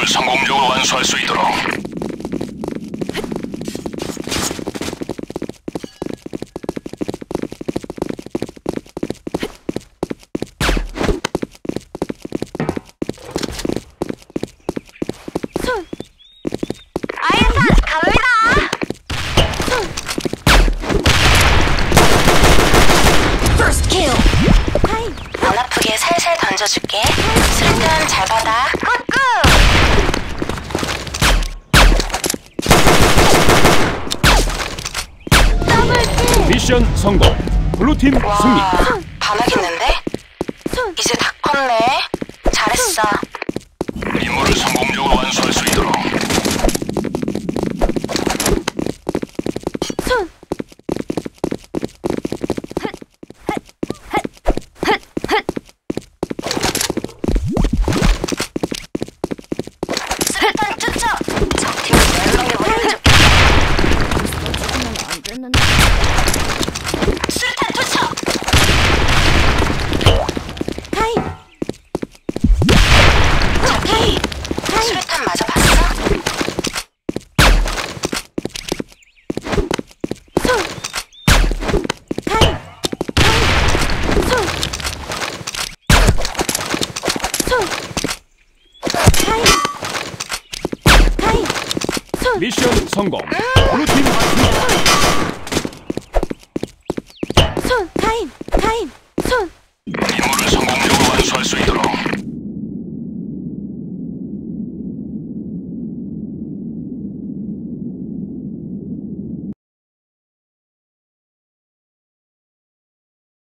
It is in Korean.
임무를 성공적으로 완수할 수 있도록 손. 아이언탄 갑니다. First kill. 하이. 안 아프게 살살 던져줄게. 수류탄 잘 받아. 미션 성공. 블루팀 승리. 와, 반하겠는데? 손. 이제 다 컸네. 잘했어. 임무를 성공적으로 완 미션 성공. 아! 블루팀 승리. 손 타임 타임 손. 임무를 성공.